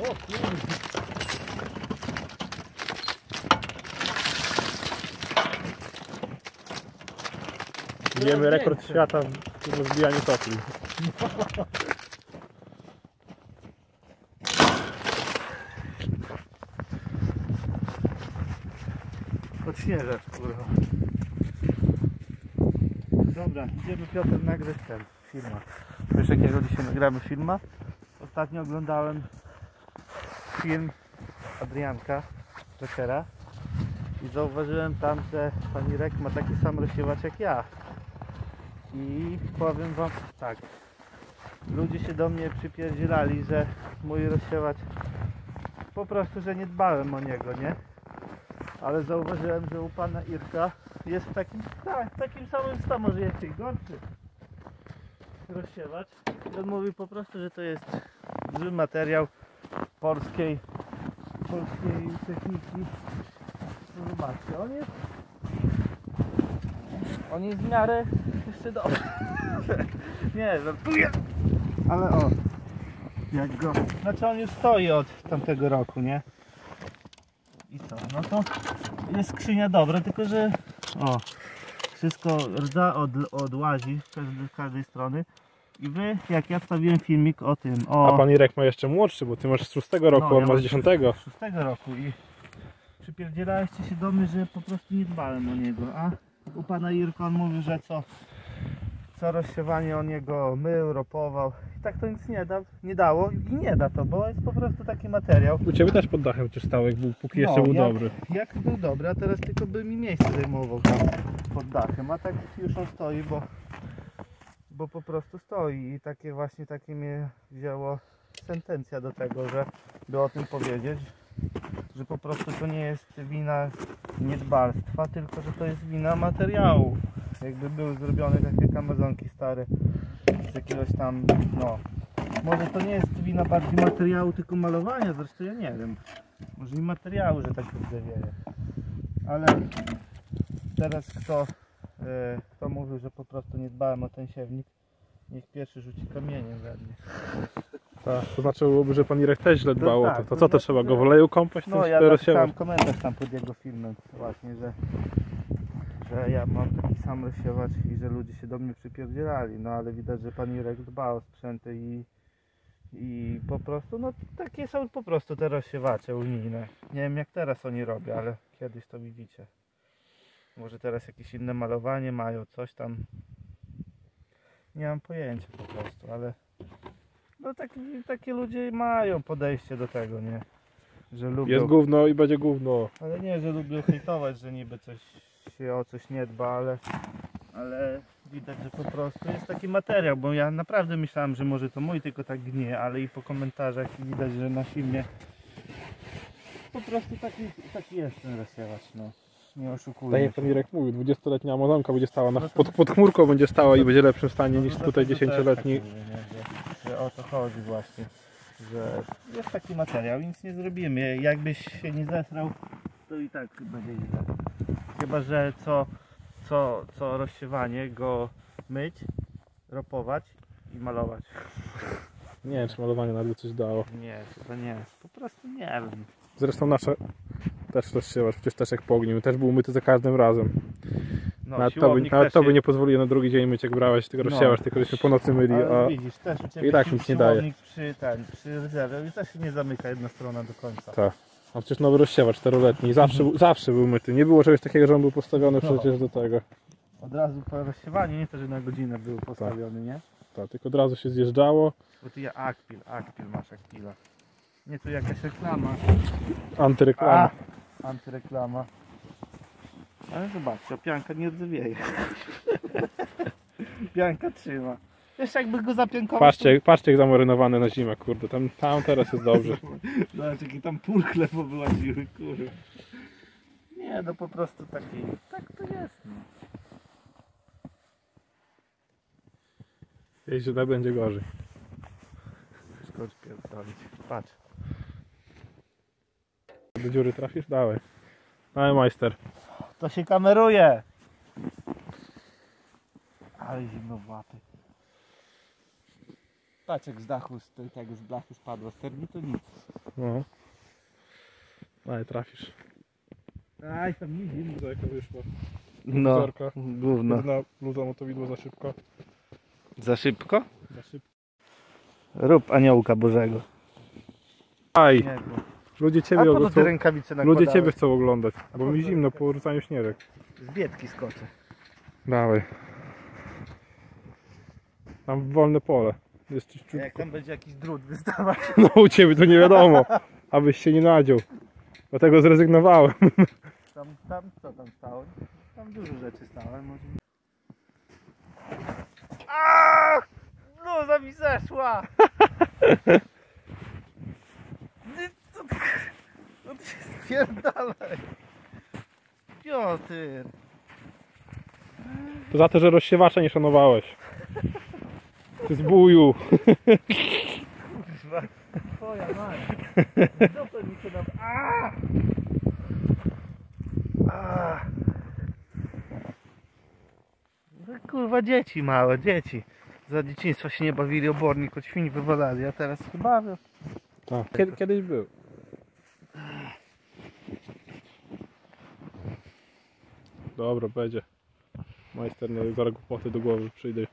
O kurde. Bijemy rekord świata w rozbijaniu topli. Odśnieżacz, kurwa. Dobra, idziemy Piotr nagrać ten filma. Wiesz jakiego dzisiaj nagramy filma? Ostatnio oglądałem film Adrianka Czekera i zauważyłem tam, że pani Rek ma taki sam rozsiewacz jak ja. I powiem wam tak. Ludzie się do mnie przypierdzielali, że mój rozsiewacz po prostu, że nie dbałem o niego, nie? ale zauważyłem, że u pana Irka jest w takim, tak, takim samym stanie, może jeszcze i gorszy rozsiewacz. I on mówi po prostu, że to jest zły materiał polskiej, polskiej techniki. Zobaczcie, on jest on jest w miarę jeszcze dobry. Nie, żartuję. Ale o, jak go, znaczy on już stoi od tamtego roku, nie? I co? No to jest skrzynia dobra, tylko że o, wszystko rdza od, odłazi z każdej, z każdej strony. I wy, jak ja wstawiłem filmik o tym, o A pan Irek ma jeszcze młodszy, bo ty masz z 6 roku, No, on ja ma z 10. 6 roku i przypierdzielaliście się do mnie, że po prostu nie dbałem o niego, a u pana Irka on mówi, że co co rozsiewanie on jego mył, ropował i tak to nic nie da, nie dało i nie da to, bo jest po prostu taki materiał. U ciebie też pod dachem przecież stał, jak był, póki jeszcze No, był jak- dobry. Jak był dobry, a teraz tylko by mi miejsce zajmował pod dachem, a tak już on stoi, bo, bo po prostu stoi i takie właśnie takie mnie wzięło sentencja do tego, że by o tym powiedzieć, że po prostu to nie jest wina niedbalstwa, tylko że to jest wina materiału. Jakby były zrobione takie kamazonki stare z jakiegoś tam, no, może to nie jest wina bardziej materiału, tylko malowania, zresztą ja nie wiem. Może i materiału, że tak wieje. Ale teraz kto, kto mówił, że po prostu nie dbałem o ten siewnik, niech pierwszy rzuci kamieniem we mnie. Tak, to znaczyłoby, że pan Irek też źle dbał o tak, to. To to co, to znaczy, trzeba go w oleju kąpać? No ja napisałem komentarz tam pod jego filmem właśnie, że, że ja mam taki sam rozsiewacz i że ludzie się do mnie przypierdzielali, no ale widać, że pan Irek dba o sprzęty i, i po prostu, no takie są po prostu te rozsiewacze unijne. Nie wiem jak teraz oni robią, ale kiedyś to widzicie. Może teraz jakieś inne malowanie mają, coś tam. Nie mam pojęcia po prostu, ale no taki, takie ludzie mają podejście do tego, nie? Że lubią Jest gówno i będzie gówno. ale nie, że lubię hejtować, że niby coś się o coś nie dba, ale, ale widać, że po prostu jest taki materiał, bo ja naprawdę myślałem, że może to mój tylko tak gnie, ale i po komentarzach widać, że na filmie po prostu taki, taki jest ten rozsiewacz, no. Nie Tak oszukujmy jak pan Irek mówił, 20-letnia Amazonka będzie stała, na, to- pod, pod chmurką będzie stała i będzie w lepszym stanie niż to tutaj to też 10-letni. tak że, o to chodzi właśnie, że jest taki materiał, nic nie zrobimy. Jakbyś się nie zesrał, to i tak będzie źle. Chyba, że co, co, co rozsiewanie go myć, ropować i malować. Nie wiem, czy malowanie by coś dało. Nie, chyba nie. Po prostu nie wiem. Zresztą nasze też rozsiewasz, przecież też jak po ogniu, też był umyty za każdym razem. No, nawet to by, nawet się- nie pozwoliło na drugi dzień myć jak brałeś, tylko No. rozsiewasz, tylko żeśmy po nocy myli, a widzisz, też u Ciebie i tak nic nie daje. Przy, ten, przy rezerwie i też się nie zamyka jedna strona do końca. tak. A przecież nowy rozsiewacz czteroletni, zawsze, był- zawsze był myty. Nie było czegoś takiego, że on był postawiony No. przecież do tego. Od razu po rozsiewaniu, nie to, że na godzinę był postawiony, nie? Tak, tylko od razu się zjeżdżało. Bo ty ja Akpil, Akpil masz Akpila. Nie tu jakaś reklama. Antyreklama. Antyreklama. Ale zobaczcie, pianka nie odzywieje. pianka trzyma. Wiesz jakby go zapiankować. Patrzcie, patrzcie jak zamarynowany na zimę, kurde, tam, tam teraz jest dobrze. Zobacz jakie tam purchle powyłaziły, kurde. Nie, no po prostu taki, tak to jest. No. Jeździ, że będzie gorzej. Skocz pierdolić. Patrz. Do dziury trafisz? Dawaj. Dawaj majster. To się kameruje. Ale zimno. Patrz jak z dachu, z tego z blachy spadło, z to nic. No. Ale trafisz. Aj, tam nie. Widzę jaka wyszła. No, Wzorka. gówno. Jedna bluza motowidło za szybko. Za szybko? Za szybko. Rób aniołka Bożego. Aj! Ludzie A ciebie, po co te rękawice ludzie nakładałeś? ciebie chcą oglądać, bo mi zimno po rzucaniu śnieżek. Z biedki skoczę. Dawaj. Mam wolne pole. Jest A jak tam będzie jakiś drut wystawać. No u ciebie to nie wiadomo. Abyś się nie nadział. Dlatego zrezygnowałem. Tam, tam, co tam stało? Tam dużo rzeczy stało, może... Aaaa! Bluza mi zeszła! Ty, co ty, co ty się spierdalaj? Piotr! To za to, że rozsiewacza nie szanowałeś. Ty zbuju. Kurwa, twoja mać. Dupę mi się nam... Aaaa! Aaaa! No Kurwa dzieci małe, dzieci. Za dzieciństwa się nie bawili, obornik od świń wywalali, a teraz się bawią. Tak. Kiedy, kiedyś był. Dobra, będzie. Majster nie zaraz głupoty do głowy przyjdzie.